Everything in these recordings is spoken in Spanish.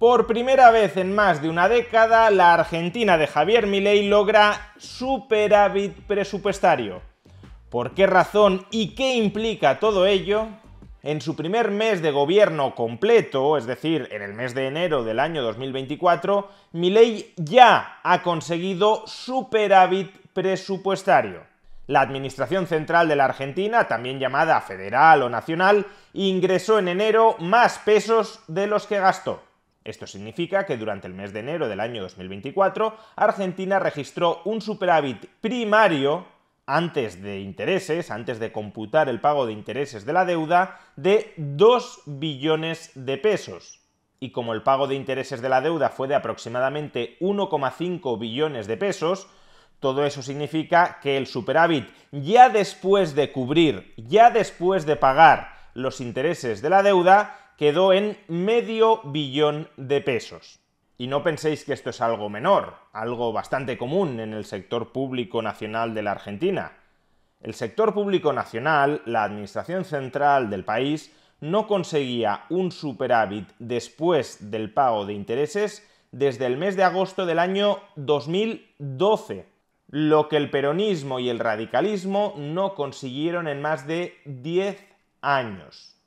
Por primera vez en más de una década, la Argentina de Javier Milei logra superávit presupuestario. ¿Por qué razón y qué implica todo ello? En su primer mes de gobierno completo, es decir, en el mes de enero del año 2024, Milei ya ha conseguido superávit presupuestario. La Administración Central de la Argentina, también llamada federal o nacional, ingresó en enero más pesos de los que gastó. Esto significa que durante el mes de enero del año 2024, Argentina registró un superávit primario antes de intereses, antes de computar el pago de intereses de la deuda, de 2 billones de pesos. Y como el pago de intereses de la deuda fue de aproximadamente 1,5 billones de pesos, todo eso significa que el superávit, ya después de cubrir, ya después de pagar los intereses de la deuda, quedó en medio billón de pesos. Y no penséis que esto es algo menor, algo bastante común en el sector público nacional de la Argentina. El sector público nacional, la administración central del país, no conseguía un superávit después del pago de intereses desde el mes de agosto del año 2012, lo que el peronismo y el radicalismo no consiguieron en más de 10 años.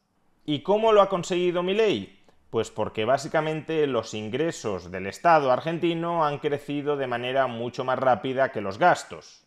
¿Y cómo lo ha conseguido Milei? Pues porque básicamente los ingresos del Estado argentino han crecido de manera mucho más rápida que los gastos.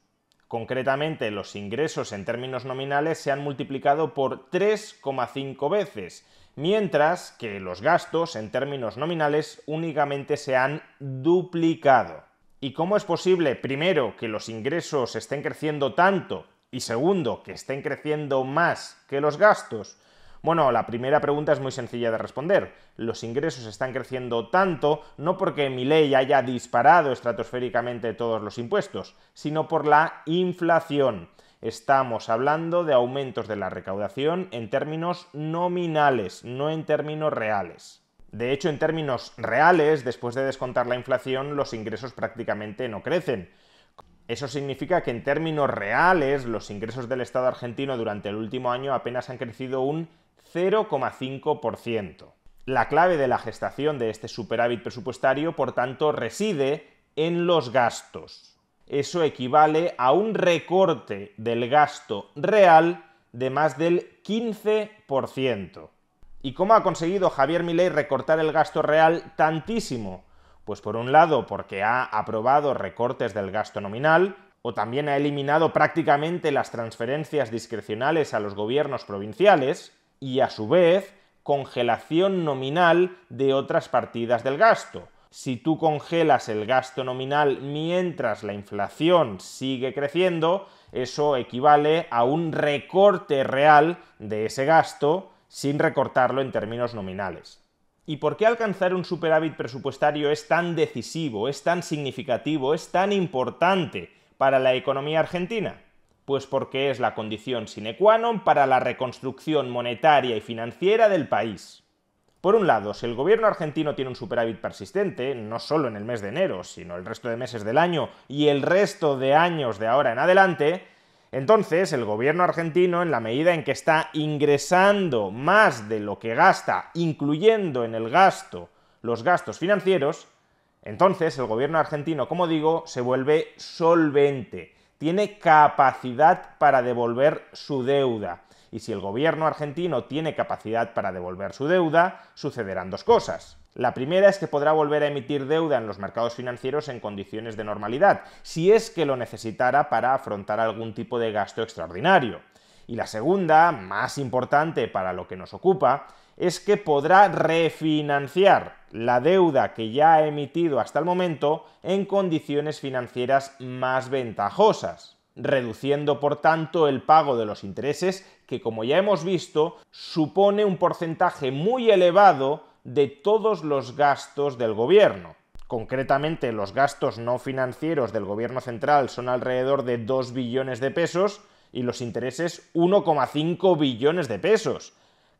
Concretamente, los ingresos en términos nominales se han multiplicado por 3,5 veces, mientras que los gastos en términos nominales únicamente se han duplicado. ¿Y cómo es posible, primero, que los ingresos estén creciendo tanto y segundo, que estén creciendo más que los gastos? Bueno, la primera pregunta es muy sencilla de responder. Los ingresos están creciendo tanto no porque mi ley haya disparado estratosféricamente todos los impuestos, sino por la inflación. Estamos hablando de aumentos de la recaudación en términos nominales, no en términos reales. De hecho, en términos reales, después de descontar la inflación, los ingresos prácticamente no crecen. Eso significa que en términos reales los ingresos del Estado argentino durante el último año apenas han crecido un 0,5%. La clave de la gestación de este superávit presupuestario, por tanto, reside en los gastos. Eso equivale a un recorte del gasto real de más del 15%. ¿Y cómo ha conseguido Javier Milei recortar el gasto real tantísimo? Pues por un lado porque ha aprobado recortes del gasto nominal, o también ha eliminado prácticamente las transferencias discrecionales a los gobiernos provinciales, y a su vez congelación nominal de otras partidas del gasto. Si tú congelas el gasto nominal mientras la inflación sigue creciendo, eso equivale a un recorte real de ese gasto sin recortarlo en términos nominales. ¿Y por qué alcanzar un superávit presupuestario es tan decisivo, es tan significativo, es tan importante para la economía argentina? Pues porque es la condición sine qua non para la reconstrucción monetaria y financiera del país. Por un lado, si el gobierno argentino tiene un superávit persistente, no solo en el mes de enero, sino el resto de meses del año y el resto de años de ahora en adelante, entonces el gobierno argentino, en la medida en que está ingresando más de lo que gasta, incluyendo en el gasto los gastos financieros, entonces el gobierno argentino, como digo, se vuelve solvente, tiene capacidad para devolver su deuda. Y si el gobierno argentino tiene capacidad para devolver su deuda, sucederán dos cosas. La primera es que podrá volver a emitir deuda en los mercados financieros en condiciones de normalidad, si es que lo necesitara para afrontar algún tipo de gasto extraordinario. Y la segunda, más importante para lo que nos ocupa, es que podrá refinanciar la deuda que ya ha emitido hasta el momento en condiciones financieras más ventajosas, reduciendo por tanto el pago de los intereses que, como ya hemos visto, supone un porcentaje muy elevado de todos los gastos del gobierno. Concretamente, los gastos no financieros del gobierno central son alrededor de 2 billones de pesos y los intereses 1,5 billones de pesos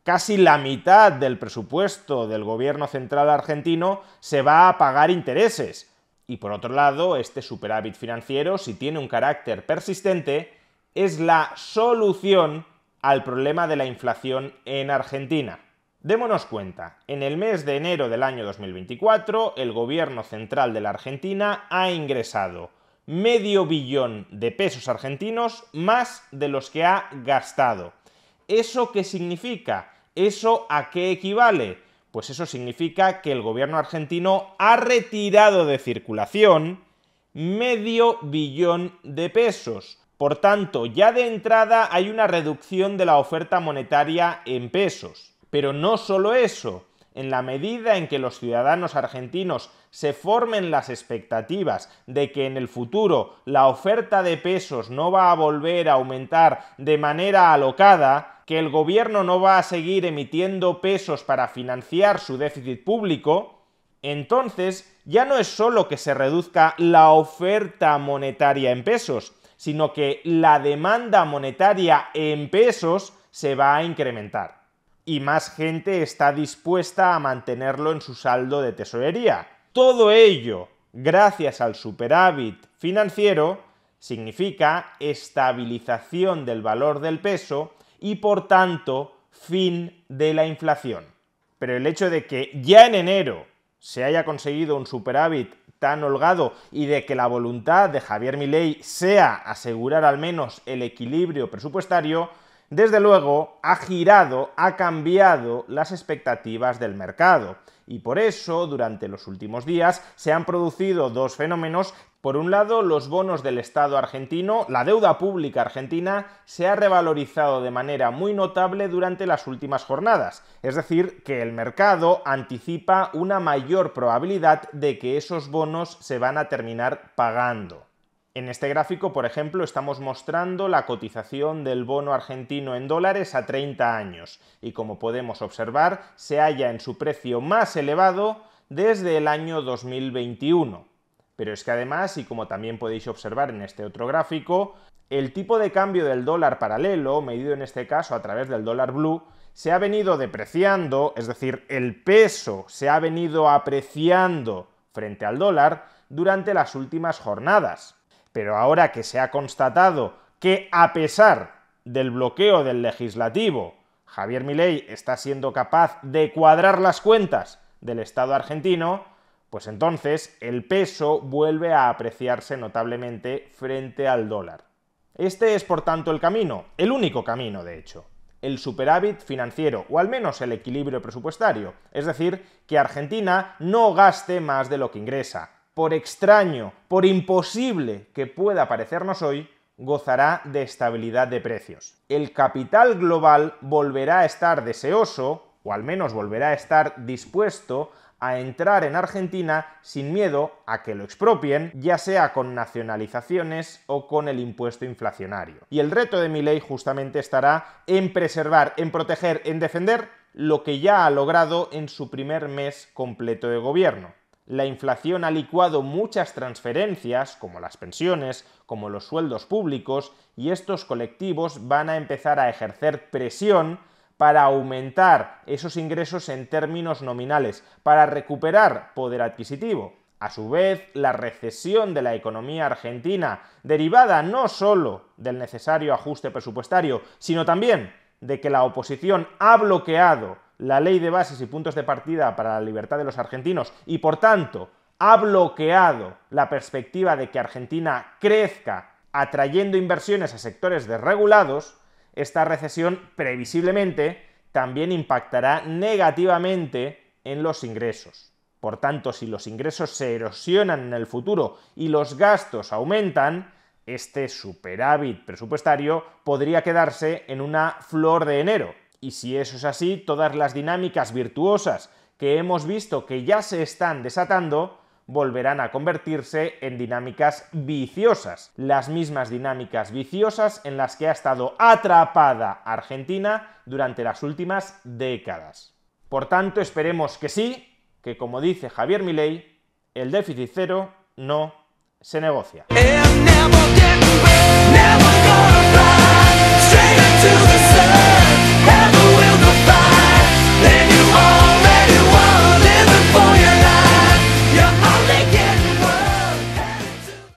casi la mitad del presupuesto del gobierno central argentino se va a pagar intereses. Y por otro lado, este superávit financiero, si tiene un carácter persistente, es la solución al problema de la inflación en Argentina. Démonos cuenta, en el mes de enero del año 2024, el gobierno central de la Argentina ha ingresado medio billón de pesos argentinos más de los que ha gastado. ¿Eso qué significa? ¿Eso a qué equivale? Pues eso significa que el gobierno argentino ha retirado de circulación medio billón de pesos. Por tanto, ya de entrada hay una reducción de la oferta monetaria en pesos. Pero no solo eso, en la medida en que los ciudadanos argentinos se formen las expectativas de que en el futuro la oferta de pesos no va a volver a aumentar de manera alocada, que el gobierno no va a seguir emitiendo pesos para financiar su déficit público, entonces ya no es solo que se reduzca la oferta monetaria en pesos, sino que la demanda monetaria en pesos se va a incrementar y más gente está dispuesta a mantenerlo en su saldo de tesorería. Todo ello, gracias al superávit financiero, significa estabilización del valor del peso y por tanto fin de la inflación. Pero el hecho de que ya en enero se haya conseguido un superávit tan holgado y de que la voluntad de Javier Milei sea asegurar al menos el equilibrio presupuestario, desde luego ha girado, ha cambiado las expectativas del mercado. Y por eso, durante los últimos días, se han producido dos fenómenos. Por un lado, los bonos del Estado argentino, la deuda pública argentina, se ha revalorizado de manera muy notable durante las últimas jornadas. Es decir, que el mercado anticipa una mayor probabilidad de que esos bonos se van a terminar pagando. En este gráfico, por ejemplo, estamos mostrando la cotización del bono argentino en dólares a 30 años y como podemos observar se halla en su precio más elevado desde el año 2021. Pero es que además, y como también podéis observar en este otro gráfico, el tipo de cambio del dólar paralelo, medido en este caso a través del dólar blue, se ha venido depreciando, es decir, el peso se ha venido apreciando frente al dólar durante las últimas jornadas. Pero ahora que se ha constatado que a pesar del bloqueo del legislativo, Javier Milei está siendo capaz de cuadrar las cuentas del Estado argentino, pues entonces el peso vuelve a apreciarse notablemente frente al dólar. Este es, por tanto, el camino, el único camino, de hecho, el superávit financiero, o al menos el equilibrio presupuestario, es decir, que Argentina no gaste más de lo que ingresa, por extraño, por imposible que pueda parecernos hoy, gozará de estabilidad de precios. El capital global volverá a estar deseoso, o al menos volverá a estar dispuesto a entrar en Argentina sin miedo a que lo expropien, ya sea con nacionalizaciones o con el impuesto inflacionario. Y el reto de mi ley justamente estará en preservar, en proteger, en defender lo que ya ha logrado en su primer mes completo de gobierno la inflación ha licuado muchas transferencias, como las pensiones, como los sueldos públicos, y estos colectivos van a empezar a ejercer presión para aumentar esos ingresos en términos nominales, para recuperar poder adquisitivo. A su vez, la recesión de la economía argentina, derivada no solo del necesario ajuste presupuestario, sino también de que la oposición ha bloqueado la ley de bases y puntos de partida para la libertad de los argentinos y por tanto ha bloqueado la perspectiva de que Argentina crezca atrayendo inversiones a sectores desregulados, esta recesión previsiblemente también impactará negativamente en los ingresos. Por tanto, si los ingresos se erosionan en el futuro y los gastos aumentan, este superávit presupuestario podría quedarse en una flor de enero, y si eso es así, todas las dinámicas virtuosas que hemos visto que ya se están desatando volverán a convertirse en dinámicas viciosas, las mismas dinámicas viciosas en las que ha estado atrapada Argentina durante las últimas décadas. Por tanto, esperemos que sí, que como dice Javier Milei, el déficit cero no se negocia.